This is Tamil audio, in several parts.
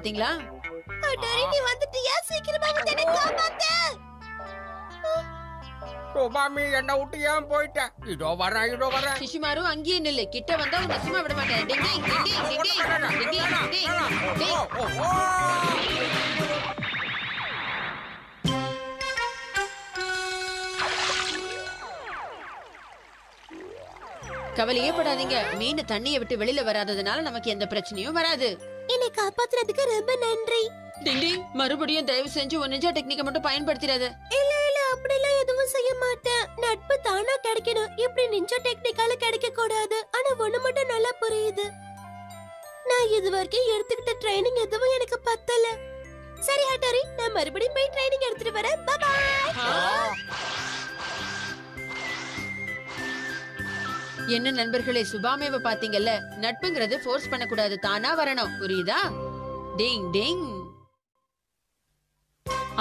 பாத்தீங்களா? அடரி நீ வந்துட்டியா? என்ன விட்டு ஏன் போயிட்ட? இதோ வரேன் இதோ வரேன். சிசுமாரு அங்கேயே கிட்ட வந்தா உன்னை சும்மா விட மாட்டேன். கவலையே படாதீங்க. மீன் தண்ணியை விட்டு வெளியில வராததுனால நமக்கு எந்த பிரச்சனையும் வராது. என்னை காப்பாத்துறதுக்கு ரொம்ப நன்றி. டிங் டிங் மறுபடியும் தயவு செஞ்சு ஒரு நிஜா டெக்னிக்கை மட்டும் பயன்படுத்திடாத. இல்ல இல்ல அப்படிலாம் எதுவும் செய்ய மாட்டேன். நட்பு தானா கிடைக்கணும். இப்படி நிஞ்சா டெக்னிக்கால கிடைக்க கூடாது. ஆனா ஒண்ணு மட்டும் நல்லா புரியுது. நான் இது வரைக்கும் எடுத்துக்கிட்ட ட்ரைனிங் எதுவும் எனக்கு பத்தல. சரி ஹட்டோரி நான் மறுபடியும் போய் ட்ரைனிங் எடுத்துட்டு வரேன். பாய் என்ன நண்பர்களே சுபாமேவ பாத்தீங்கல்ல? நட்புங்கிறது ஃபோர்ஸ் பண்ணக்கூடாது தானா வரணும். புரியுதா? டிங் டிங்.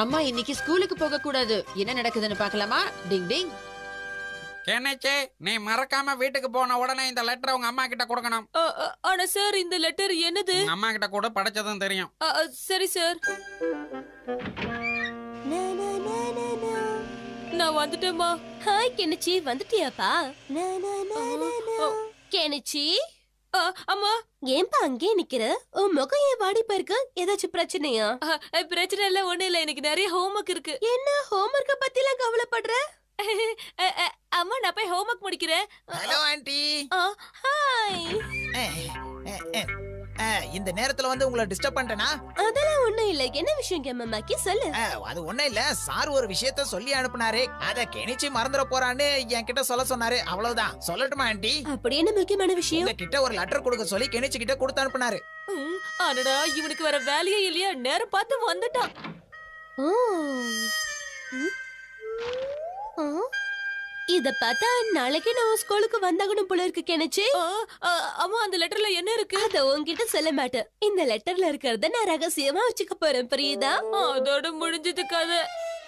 அம்மா இன்னைக்கு ஸ்கூலுக்கு போக கூடாது என்ன நடக்குதுன்னு பார்க்கலாமா? டிங் டிங். கெனச்சே நீ மறக்காம வீட்டுக்கு போன உடனே இந்த லெட்டர் உங்க அம்மா கிட்ட கொடுக்கணும். ஆனா சார் இந்த லெட்டர் என்னது? அம்மா கிட்ட கூட படிச்சதும் தெரியும். சரி சார். நான் வந்துட்டேம்மா. ஹாய் கெனிச்சி வந்துட்டியாப்பா? நா, நா, நா, நா, நா. ஓ. கெனிச்சி அ, அம்மா. ஏன்பா அங்கேயே நிக்கிற? உன் முகம் ஏன் வாடி போயிருக்கு? ஏதாச்சும் பிரச்சனையா? அ, பிரச்சனை இல்ல ஒண்ணு இல்ல. எனக்கு நிறைய ஹோம்ஒர்க் இருக்கு. என்ன? ஹோம்ஒர்க்க பத்தி எல்லாம் கவலைப்படுற அம்மா நான் போய் ஹோம்ஒர்க் முடிக்கிறேன். ஹலோ ஆண்டி ஹாய் இந்த நேரத்துல வந்து உங்களை டிஸ்டர்ப் பண்ணிட்டேனா? அதெல்லாம் ஒண்ணும் இல்ல. என்ன விஷயம் கேமமாக்கி சொல்லு. அது ஒண்ணும் இல்ல. சார் ஒரு விஷயத்த சொல்லி அனுப்புனாரு. அத கெனிச்சு மறந்துட போறான்னு என்கிட்ட சொல்ல சொன்னாரு. அவ்வளவுதான். சொல்லட்டுமா ஆண்டி? அப்படி என்ன முக்கியமான விஷயம்? உங்க கிட்ட ஒரு லெட்டர் கொடுக்க சொல்லி கெனிச்சு கிட்ட கொடுத்து அனுப்புனாரு. அடடா இவனுக்கு வேற வேலையே இல்லையா? நேரம் பார்த்து வந்துட்டான். இத பார்த்தா நாளைக்கு நான் ஸ்கூலுக்கு வந்தாகணும் போல இருக்கு கெனிச்சி. ஆ, அ, அம்மா அந்த லெட்டர்ல என்ன இருக்கு? அத உன்கிட்ட சொல்ல மாட்டேன். இந்த லெட்டர்ல இருக்கிறத நான் ரகசியமா வச்சுக்க போறேன் புரியுதா? அதோட முடிஞ்சது கதை.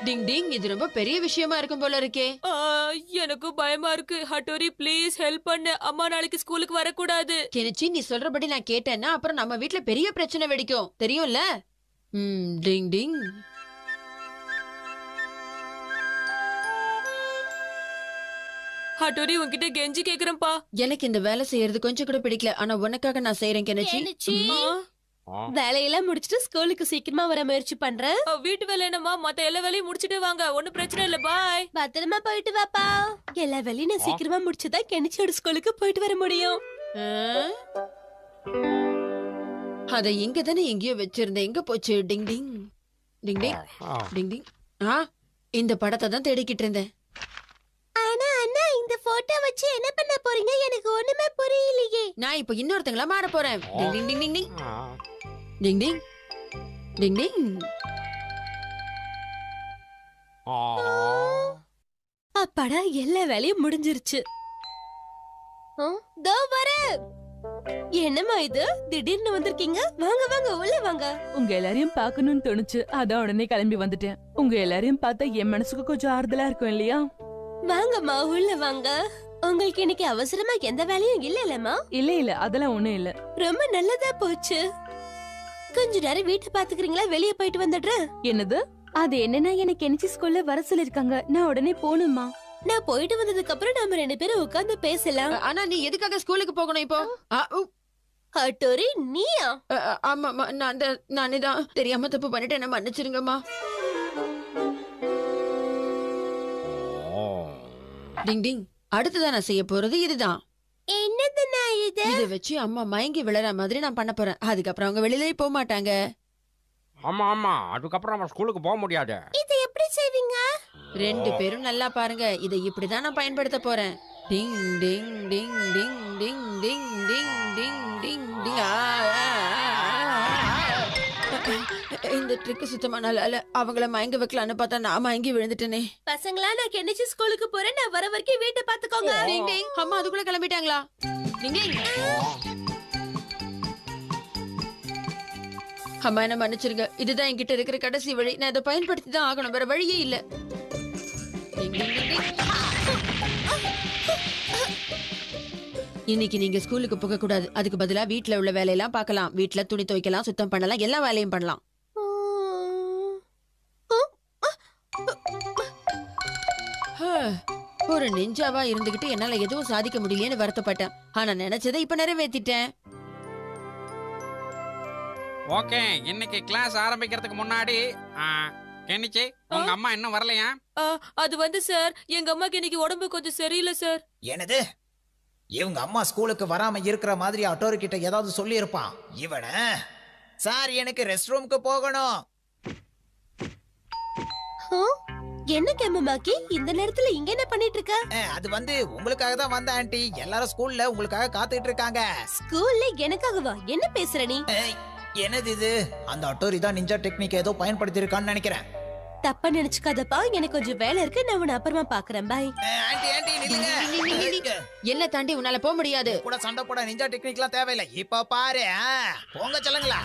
டிங் டிங் இது ரொம்ப பெரிய விஷயமா இருக்கும் போல இருக்கே. ஆ, எனக்கும் பயமா இருக்கு. ஹட்டோரி ப்ளீஸ் ஹெல்ப் பண்ணு. அம்மா நாளைக்கு ஸ்கூலுக்கு வரக்கூடாது. கெனிச்சி நீ சொல்றபடி நான் கேட்டேன்னா அப்புறம் நம்ம வீட்ல பெரிய பிரச்சனை வெடிக்கும். தெரியும்ல? ம் டிங் டிங். ஹட்டோரி உன்கிட்ட கெஞ்சி கேக்குறேன்ப்பா. எனக்கு இந்த வேலை செய்யறது கொஞ்சம் கூட பிடிக்கல. ஆனா உனக்காக நான் செய்யறேன் கெனிச்சி. வேலையெல்லாம் முடிச்சிட்டு ஸ்கூலுக்கு சீக்கிரமா வர முயற்சி பண்றேன் வீட்டு வேலை என்னம்மா? மத்த எல்லா வேலையும் முடிச்சிட்டு வாங்க. ஒண்ணும் பிரச்சனை இல்ல. பாய். பத்திரமா போயிட்டு வாப்பா. எல்லா வேலையும் நான் சீக்கிரமா முடிச்சுதான் கெனிச்சியோட ஸ்கூலுக்கு போயிட்டு வர முடியும்? அத இங்க தானே எங்கேயோ வச்சிருந்தேன். எங்க போச்சு? டிங் டிங். டிங் டிங். டிங் டிங். ஆ இந்த படத்தை தான் தேடிக்கிட்டு இருந்தேன். இந்த போட்டோ வச்சு என்ன பண்ண போறீங்க? எனக்கு ஒண்ணுமே புரியலையே. நான் இப்ப இன்னொருத்தங்களா மாற போறேன். டிங் டிங் டிங் டிங். டிங் டிங். டிங் அப்பாடா எல்லா வேலையும் முடிஞ்சிருச்சு. ஆ, தோ என்னம்மா இது? திடீர்னு வந்திருக்கீங்க? வாங்க வாங்க உள்ள வாங்க. உங்க எல்லாரையும் பார்க்கணும்னு தோணுச்சு. அதான் உடனே கிளம்பி வந்துட்டேன். உங்க எல்லாரையும் பார்த்தா என் மனசுக்கு கொஞ்சம் ஆறுதலா இருக்கும் இல்லையா? வாங்கம்மா உள்ள வாங்க. உங்களுக்கு இன்னைக்கு அவசரமா எந்த வேலையும் இல்ல இல்லம்மா? இல்ல இல்ல அதெல்லாம் ஒண்ணும் இல்ல. ரொம்ப நல்லதா போச்சு. கொஞ்ச நேரம் வீட்டை பாத்துக்கிறீங்களா வெளியே போயிட்டு வந்துடுறேன். என்னது? அது என்னன்னா எனக்கு எனச்சி ஸ்கூல்ல வர சொல்லிருக்காங்க நான் உடனே போகணுமா நான் போயிட்டு வந்ததுக்கு அப்புறம் நம்ம ரெண்டு பேரும் உட்கார்ந்து பேசலாம். ஆனா நீ எதுக்காக ஸ்கூலுக்கு போகணும் இப்போ? ஆ, உ, ஹட்டோரி நீயா? அ, ஆமாம்மா நான் தான் நானே தான் தெரியாம தப்பு பண்ணிட்டேன். என்ன மன்னிச்சிருங்கம்மா. டிங் டிங். அடுத்ததான் நான் செய்ய போறது இதுதான். என்னது நான் இது? இதை வச்சு அம்மா மயங்கி விழற மாதிரி நான் பண்ண போறேன். அதுக்கப்புறம் அவங்க வெளியிலே போக மாட்டாங்க. ஆமா ஆமா. அதுக்கப்புறம் நம்ம ஸ்கூலுக்கு போக முடியாது. இது எப்படி செய்வீங்க? ரெண்டு பேரும் நல்லா பாருங்க. இதை இப்படிதான் நான் பயன்படுத்த போறேன். டிங் டிங் டிங் டிங் டிங் டிங் டிங் டிங் டிங் டிங். ஆ, ஆ, ஆ, ஆ. இந்த ட்ரிக் சுத்தமா நல்லா இல்ல அவங்கள மயங்க வைக்கலான்னு பார்த்தா நான் மயங்கி விழுந்துட்டேனே. பசங்களா நான் கெனிச்சு ஸ்கூலுக்கு போறேன். நான் வர வரைக்கும் வீட்டை பாத்துக்கோங்க அம்மா அதுக்குள்ள கிளம்பிட்டாங்களா? டிங் டிங் அம்மா என்ன மன்னிச்சிருங்க. இதுதான் என்கிட்ட இருக்கிற கடைசி வழி. நான் இதை பயன்படுத்தி தான் ஆகணும். வேற வழியே இல்ல. இன்னைக்கு நீங்க ஸ்கூலுக்கு போக கூடாது அதுக்கு பதிலா வீட்ல உள்ள வேலையெல்லாம் பார்க்கலாம். வீட்ல துணி துவைக்கலாம் சுத்தம் பண்ணலாம் எல்லா வேலையும் பண்ணலாம். ஒரு நெஞ்சாவா இருந்துகிட்டு என்னால எதுவும் சாதிக்க முடியலையேன்னு வருத்தப்பட்டேன். ஆனா நினைச்சதை இப்ப நிறைவேத்திட்டேன். ஓகே இன்னைக்கு கிளாஸ் ஆரம்பிக்கிறதுக்கு முன்னாடி ஆ, கெனிச்சி உங்க அம்மா இன்னும் வரலையா? ஆ, அது வந்து சார் எங்க அம்மாக்கு இன்னைக்கு உடம்பு கொஞ்சம் சரியில்லை சார். என்னது? இவங்க அம்மா ஸ்கூலுக்கு வராம இருக்கிற மாதிரி அட்டோரு கிட்ட ஏதாவது சொல்லி இருப்பான் இவன? சார் எனக்கு ரெஸ்ட் ரூமுக்கு போகணும். என்ன கெம்மமாக்கி இந்த நேரத்துல இங்க என்ன பண்ணிட்டு இருக்க அது வந்து உங்களுக்காக தான் வந்த ஆண்டி. எல்லாரும் ஸ்கூல்ல உங்களுக்காக காத்துக்கிட்டு இருக்காங்க ஸ்கூல்ல எனக்காகவா? என்ன பேசுற நீ? ஏய், என்னது இது? அந்த அட்டோரி தான் நிஞ்சா டெக்னிக் ஏதோ பயன்படுத்தி இருக்கான்னு நினைக்கிறேன். தப்பா நினைச்சுக்காதப்பா. எனக்கு கொஞ்சம் வேலை இருக்கு. நான் உன்னை அப்புறமா பாக்குறேன். பாய் ஆண்டி ஆண்டி நில்லுங்க. என்ன தாண்டி உன்னால போக முடியாது. கூட சண்டை போட நிஞ்சா டெக்னிக்லாம் தேவையில்லை. இப்ப பாரு ஆ, போங்க சொல்லுங்களா.